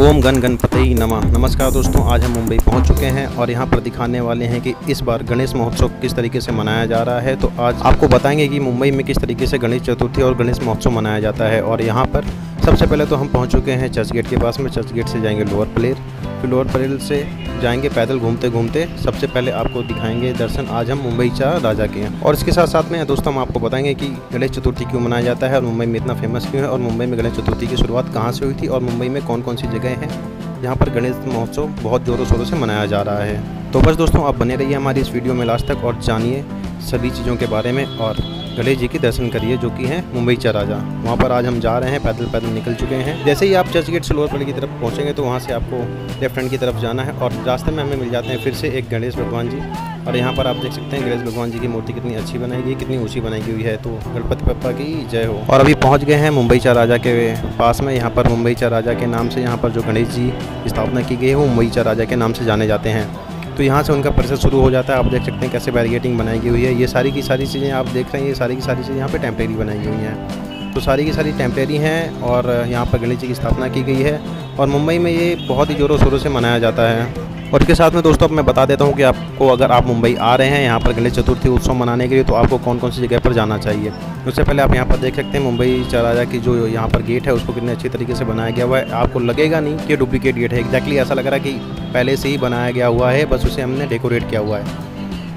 ओम गण गणपति नमः। नमस्कार दोस्तों, आज हम मुंबई पहुँच चुके हैं और यहाँ पर दिखाने वाले हैं कि इस बार गणेश महोत्सव किस तरीके से मनाया जा रहा है। तो आज आपको बताएँगे कि मुंबई में किस तरीके से गणेश चतुर्थी और गणेश महोत्सव मनाया जाता है और यहाँ पर सबसे पहले तो हम पहुँच चुके हैं चर्च गेट के पास में। चर्च गेट से जाएँगे लोअर प्लेयर। फिर लोअर प्लेयर से जाएँगे पैदल घूमते घूमते। सबसे पहले आपको दिखाएँगे दर्शन। आज हम मुंबई चा राजा के हैं। और इसके साथ साथ में दोस्तों हम आपको बताएँगे कि गणेश चतुर्थी क्यों मनाया जाता है और मुंबई में इतना फ़ेमस क्यों है और मुंबई में गणेश चतुर्थी की शुरुआत कहाँ से हुई थी और मुंबई में कौन कौन सी जगह हैं? जहाँ पर गणेश महोत्सव बहुत ज़ोरों शोरों से मनाया जा रहा है। तो बस दोस्तों आप बने रहिए हमारी इस वीडियो में लास्ट तक और जानिए सभी चीज़ों के बारे में और गणेश जी के दर्शन करिए, जो कि है मुंबई राजा। वहाँ पर आज हम जा रहे हैं, पैदल पैदल निकल चुके हैं। जैसे ही आप चर्च गेट से लोअर की तरफ़ पहुँचेंगे तो वहाँ से आपको लेफ़्ट हैंड की तरफ़ जाना है और रास्ते में हमें मिल जाते हैं फिर से एक गणेश भगवान जी। और यहाँ पर आप देख सकते हैं, गणेश भगवान जी की मूर्ति कितनी अच्छी बनाई गई, कितनी ऊँची बनाई गई है। तो गणपति पप्पा की जय हो। और अभी पहुँच गए हैं मुंबई चा राजा के पास में। यहाँ पर मुंबई चा राजा के नाम से यहाँ पर जो गणेश जी स्थापना की गई है, वो मुंबई चा राजा के नाम से जाने जाते हैं। तो यहाँ से उनका प्रोसेस शुरू हो जाता है। आप देख सकते हैं कैसे बैरिगेटिंग बनाई गई हुई है। ये सारी की सारी चीज़ें आप देख रहे हैं। ये सारी की सारी चीज़ें यहाँ पर टेम्परेरी बनाई गई हैं। तो सारी की सारी टेम्प्रेरी हैं और यहाँ पर गणेश जी की स्थापना की गई है। और मुंबई में ये बहुत ही ज़ोरों शोरों से मनाया जाता है। और इसके साथ में दोस्तों, अब मैं बता देता हूँ कि आपको अगर आप मुंबई आ रहे हैं, यहाँ पर गणेश चतुर्थी उत्सव मनाने के लिए तो आपको कौन कौन सी जगह पर जाना चाहिए? उससे पहले आप यहाँ पर देख सकते हैं, मुंबई चराजा की जो यहाँ पर गेट है, उसको कितने अच्छी तरीके से बनाया गया हुआ है। आपको लगेगा नहीं कि डुप्लीकेट गेट है। एक्जैक्टली ऐसा लग रहा है कि पहले से ही बनाया गया हुआ है, बस उसे हमने डेकोरेट किया हुआ है।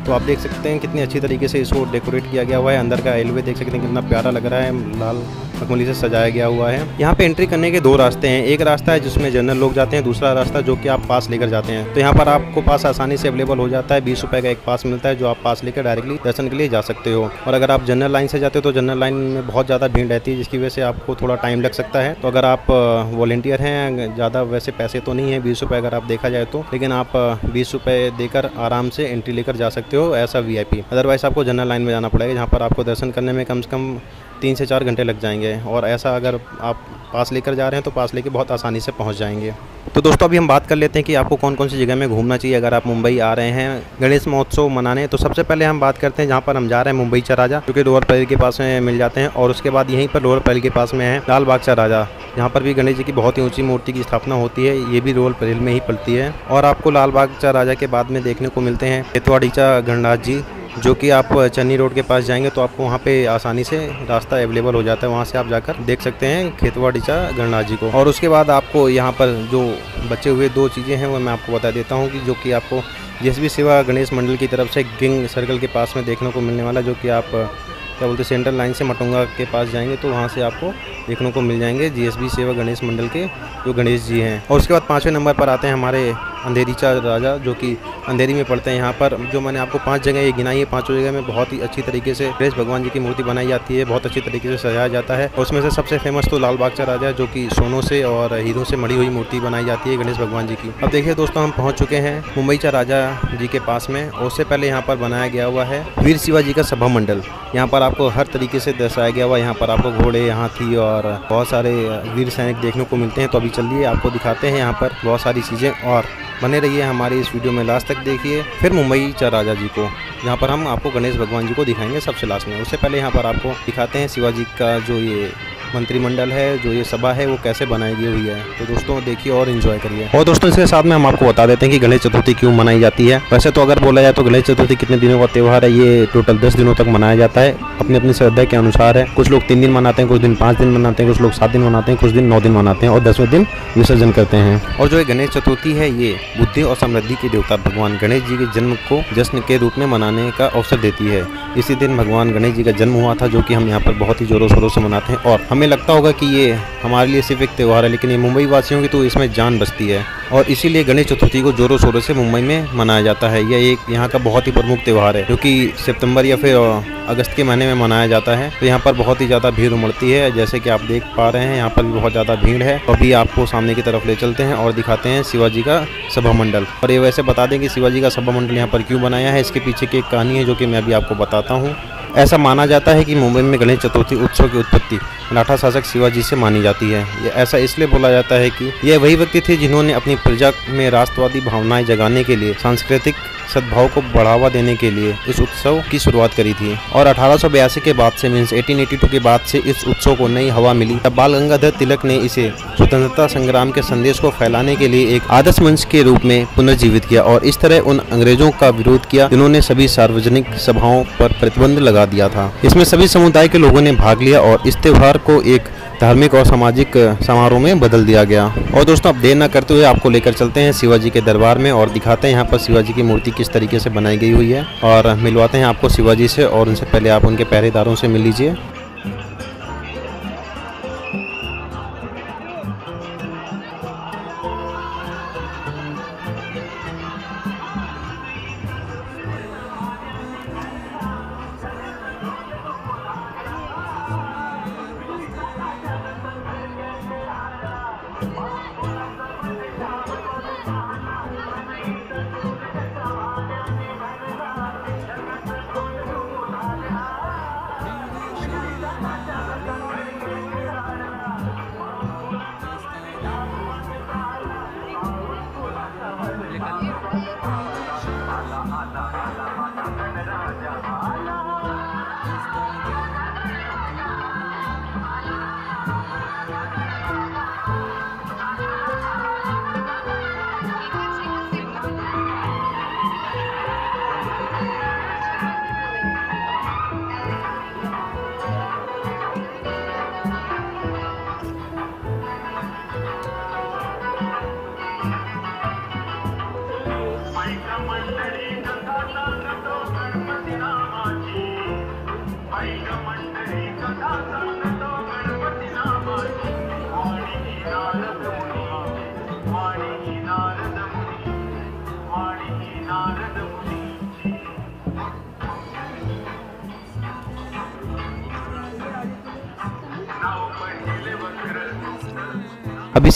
तो आप देख सकते हैं कितनी अच्छी तरीके से इसको डेकोरेट किया गया हुआ है। अंदर का एलवे देख सकते हैं, कितना प्यारा लग रहा है, लाल मखमली से सजाया गया हुआ है। यहाँ पे एंट्री करने के दो रास्ते हैं। एक रास्ता है जिसमें जनरल लोग जाते हैं, दूसरा रास्ता जो कि आप पास लेकर जाते हैं। तो यहाँ पर आपको पास आसानी से अवेलेबल हो जाता है। बीस का एक पास मिलता है जो आप पास लेकर डायरेक्टली दर्शन के लिए जा सकते हो। और अगर आप जनरल लाइन से जाते हो तो जनरल लाइन में बहुत ज़्यादा भीड़ रहती है, जिसकी वजह से आपको थोड़ा टाइम लग सकता है। तो अगर आप वॉल्टियर हैं, ज़्यादा वैसे पैसे तो नहीं है, बीस अगर आप देखा जाए तो। लेकिन आप बीस देकर आराम से एंट्री लेकर जा सकते हो, ऐसा वीआईपी अदरवाइज़ आपको जनरल लाइन में जाना पड़ेगा, जहाँ पर आपको दर्शन करने में कम से कम तीन से चार घंटे लग जाएँगे और ऐसा अगर आप पास लेकर जा रहे हैं तो पास लेके बहुत आसानी से पहुँच जाएँगे। तो दोस्तों, अभी हम बात कर लेते हैं कि आपको कौन कौन सी जगह में घूमना चाहिए। अगर आप मुंबई आ रहे हैं, गणेश महोत्सव मनाने तो सबसे पहले हम बात करते हैं जहाँ पर हम जा रहे हैं, मुंबई चा राजा, जो कि लोअर पहल के पास में मिल जाते हैं और उसके बाद यहीं पर लोअर पहल के पास में है लाल बाग चा राजा। यहाँ पर भी गणेश जी की बहुत ही ऊँची मूर्ति की स्थापना होती है, ये भी रोल परेल में ही पड़ती है। और आपको लाल बाग चा राजा के बाद में देखने को मिलते हैं। केतवाड़ीचा गणराज जी जो कि आप चन्नी रोड के पास जाएँगे तो आपको वहाँ पे आसानी से रास्ता अवेलेबल हो जाता है। वहाँ से आप जाकर देख सकते हैं खेतवा डीचा गणनाथ जी को। और उसके बाद आपको यहाँ पर जो बचे हुए दो चीज़ें हैं, वो मैं आपको बता देता हूँ कि जो कि आपको जिस भी सेवा गणेश मंडल की तरफ़ से गिंग सर्कल के पास में देखने को मिलने वाला, जो कि आप, क्या बोलते हैं सेंट्रल लाइन से मटुंगा के पास जाएँगे तो वहाँ से आपको देखने को मिल जाएँगे। जीएसबी सेवा गणेश मंडल के जो गणेश जी हैं। और उसके बाद पाँचवें नंबर पर आते हैं हमारे अंधेरी चा राजा, जो कि अंधेरी में पड़ते हैं यहाँ पर। जो मैंने आपको पाँच जगह ये गिनाई है, पाँचों जगह में बहुत ही अच्छी तरीके से गणेश भगवान जी की मूर्ति बनाई जाती है, बहुत अच्छी तरीके से सजाया जाता है। उसमें से सबसे फ़ेमस तो लाल बागचा राजा, जो कि सोनों से और हीरों से मड़ी हुई मूर्ति बनाई जाती है, गणेश भगवान जी की। अब देखिए दोस्तों, हम पहुँच चुके हैं मुंबई चा राजा जी के पास में उससे पहले यहाँ पर बनाया गया हुआ है वीर शिवाजी का सभा मंडल। यहाँ पर आपको हर तरीके से दर्शाया गया हुआ यहाँ पर आपको घोड़े, हाथी और बहुत सारे वीर सैनिक देखने को मिलते हैं। तो अभी चलिए आपको दिखाते हैं यहाँ पर बहुत सारी चीज़ें और बने रहिए हमारे इस वीडियो में। लास्ट तक देखिए। फिर मुंबई चार राजा जी को यहाँ पर हम आपको गणेश भगवान जी को दिखाएँगे सबसे लास्ट में। उससे पहले यहाँ पर आपको दिखाते हैं शिवाजी का जो ये मंत्रिमंडल है जो ये सभा है वो कैसे बनाई गई हुई है? तो दोस्तों देखिए और इन्जॉय करिए। और दोस्तों इसके साथ में हम आपको बता देते हैं कि गणेश चतुर्थी क्यों मनाई जाती है। वैसे तो अगर बोला जाए तो गणेश चतुर्थी कितने दिनों का त्यौहार है ये टोटल दस दिनों तक मनाया जाता है। अपनी अपनी श्रद्धा के अनुसार है। कुछ लोग तीन दिन मनाते हैं कुछ दिन पाँच दिन मनाते हैं कुछ लोग सात दिन मनाते हैं कुछ दिन नौ दिन मनाते हैं और दसवें दिन विसर्जन करते हैं। और जो ये गणेश चतुर्थी है ये बुद्धि और समृद्धि के देवता भगवान गणेश जी के जन्म को जश्न के रूप में मनाने का अवसर देती है। इसी दिन भगवान गणेश जी का जन्म हुआ था जो कि हम यहाँ पर बहुत ही जोरों शोरों से मनाते हैं और हमें लगता होगा कि ये हमारे लिए सिर्फ़ एक त्यौहार है, लेकिन ये मुंबई वासियों की तो इसमें जान बसती है। और इसीलिए गणेश चतुर्थी को जोरों शोरों से मुंबई में मनाया जाता है। यह एक यहाँ का बहुत ही प्रमुख त्यौहार है, जो कि सितंबर या फिर अगस्त के महीने में मनाया जाता है। तो यहाँ पर बहुत ही ज़्यादा भीड़ उमड़ती है, जैसे कि आप देख पा रहे हैं, यहाँ पर भी बहुत ज़्यादा भीड़ है। अभी आपको सामने की तरफ़ ले चलते हैं और दिखाते हैं शिवाजी का सभा मंडल और ये वैसे बता दें कि शिवाजी का सभा मंडल यहाँ पर क्यों बनाया है, इसके पीछे की एक कहानी है, जो कि मैं अभी आपको बताता हूँ। ऐसा माना जाता है कि मुंबई में गणेश चतुर्थी उत्सव की उत्पत्ति मराठा शासक शिवाजी से मानी जाती है। यह ऐसा इसलिए बोला जाता है कि यह वही व्यक्ति थे जिन्होंने अपनी प्रजा में राष्ट्रवादी भावनाएँ जगाने के लिए सांस्कृतिक सद्भाव को बढ़ावा देने के लिए इस उत्सव की शुरुआत करी थी। और अठारह के बाद से मीन्स 1882 के बाद से इस उत्सव को नई हवा मिली। तब बाल गंगाधर तिलक ने इसे स्वतंत्रता संग्राम के संदेश को फैलाने के लिए एक आदर्श मंच के रूप में पुनर्जीवित किया और इस तरह उन अंग्रेज़ों का विरोध किया जिन्होंने सभी सार्वजनिक सभाओं पर प्रतिबंध लगा दिया था। इसमें सभी समुदाय के लोगों ने भाग लिया और इस त्योहार को एक धार्मिक और सामाजिक समारोह में बदल दिया गया। और दोस्तों, अब देर न करते हुए आपको लेकर चलते हैं शिवाजी के दरबार में और दिखाते हैं यहाँ पर शिवाजी की मूर्ति किस तरीके से बनाई गई हुई है। और मिलवाते हैं आपको शिवाजी से और उनसे पहले आप उनके पहरेदारों से मिल लीजिए।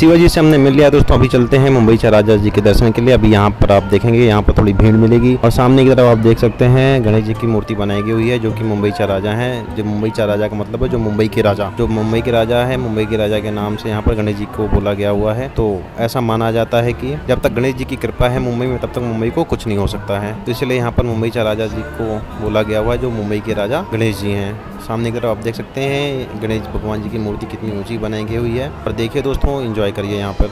शिवाजी से हमने मिल लिया दोस्तों अभी चलते हैं मुंबई चा राजा जी के दर्शन के लिए। अभी यहाँ पर आप देखेंगे, यहाँ पर थोड़ी भीड़ मिलेगी। और सामने की तरफ़ आप देख सकते हैं, गणेश जी की मूर्ति बनाई गई हुई है, जो कि मुंबई चा राजा है। जो मुंबई चा राजा का मतलब है, जो मुंबई के राजा। जो मुंबई के राजा है, मुंबई के राजा के नाम से यहाँ पर गणेश जी को बोला गया हुआ है। तो ऐसा माना जाता है कि जब तक गणेश जी की कृपा है मुंबई में, तब तक मुंबई को कुछ नहीं हो सकता है। तो इसलिए यहाँ पर मुंबई चा राजा जी को बोला गया हुआ है, जो मुंबई के राजा गणेश जी हैं। सामने की तरफ़ आप देख सकते हैं, गणेश भगवान जी की मूर्ति कितनी ऊँची बनाई गई हुई है। पर देखिए दोस्तों इन्जॉय करिए यहाँ पर।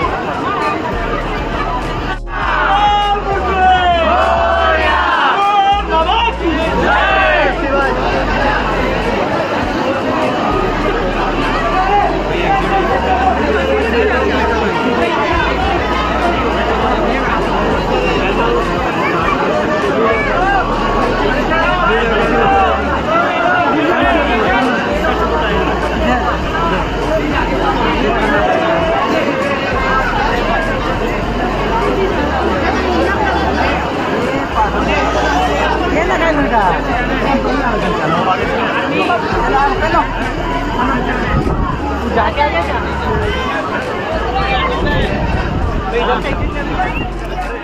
Okay,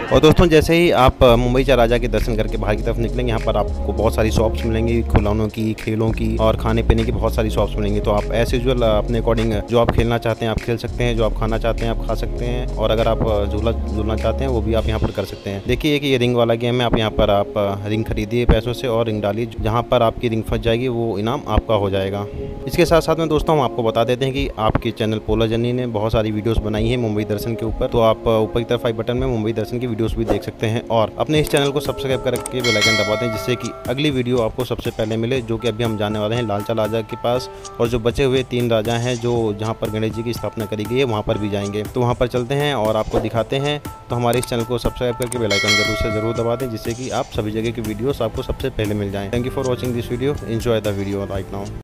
और दोस्तों, जैसे ही आप मुंबई चार राजा के दर्शन करके बाहर की तरफ़ निकलेंगे, यहाँ पर आपको बहुत सारी शॉप्स मिलेंगी, खिलौनों की, खेलों की और खाने पीने की बहुत सारी शॉप्स मिलेंगी। तो आप एज यूजल अपने अकॉर्डिंग जो आप खेलना चाहते हैं, आप खेल सकते हैं, जो आप खाना चाहते हैं, आप खा सकते हैं और अगर आप झूला, झूलना चाहते हैं, वो भी आप यहाँ पर कर सकते हैं। देखिए कि ये रिंग वाला गेम है, आप यहाँ पर, आप रिंग खरीदिए पैसों से और रिंग डालिए, जहाँ पर आपकी रिंग फंस जाएगी, वो इनाम आपका हो जाएगा। इसके साथ साथ में दोस्तों, हम आपको बता देते हैं कि आपके चैनल पोला जनी ने बहुत सारी वीडियोस बनाई है मुंबई दर्शन के ऊपर। तो आप ऊपर की तरफ़ आई बटन में मुंबई दर्शन की वीडियोस भी देख सकते हैं और अपने इस चैनल को सब्सक्राइब करके बेल आइकन दबा दें, जिससे कि अगली वीडियो आपको सबसे पहले मिले, जो कि अभी हम जाने वाले हैं लालचा राजा के पास और जो बचे हुए तीन राजा हैं, जो जहाँ पर गणेश जी की स्थापना करी गई है, वहाँ पर भी जाएँगे। तो वहाँ पर चलते हैं और आपको दिखाते हैं। तो हमारे इस चैनल को सब्सक्राइब करके बेल आइकन ज़रूर से ज़रूर दबा दें, जिससे कि आप सभी जगह की वीडियोस आपको सबसे पहले मिल जाएँ। Thank you for watching this video enjoy the video right now